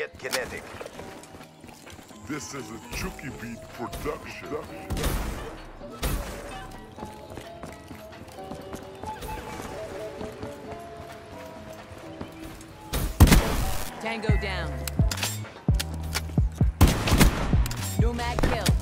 get kinetic. This is a Chuki Beat production. Tango down. Nomad kill.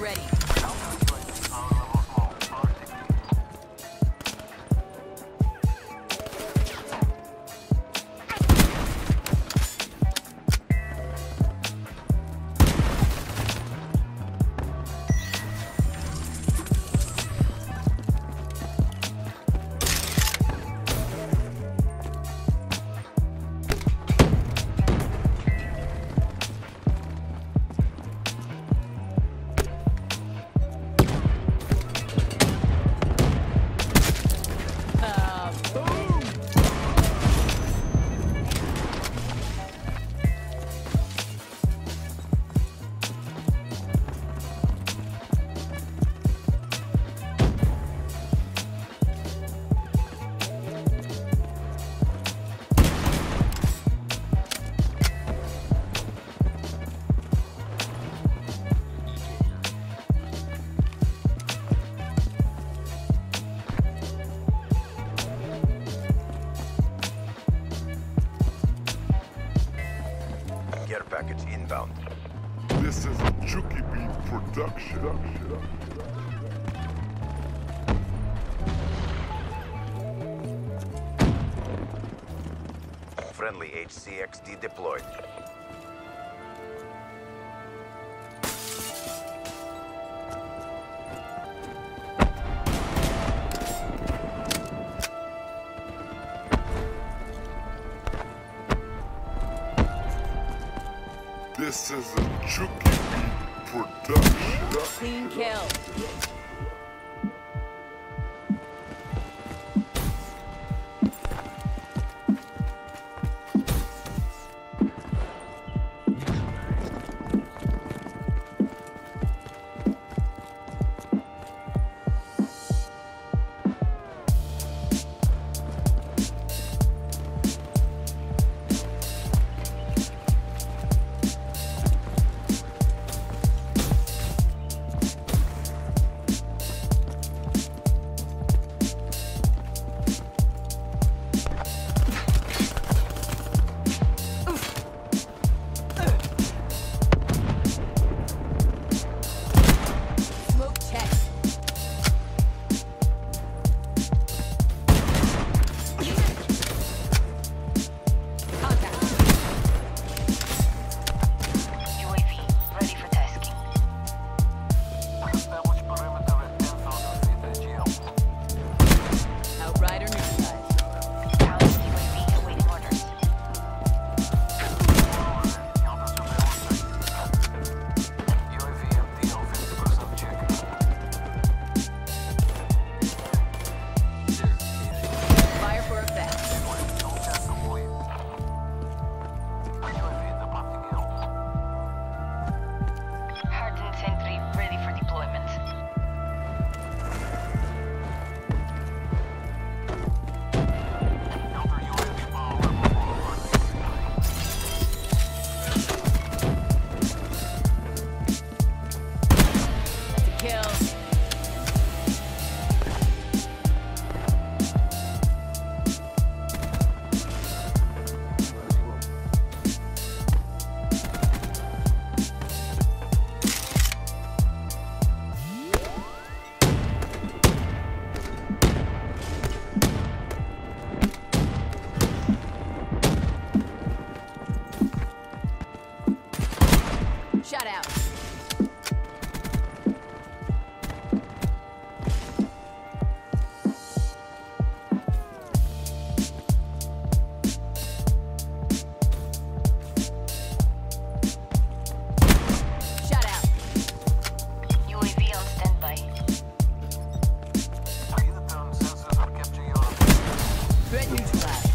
ready. friendly HCXD deployed. This is a Chuki production. Clean kill. Threat neutralized.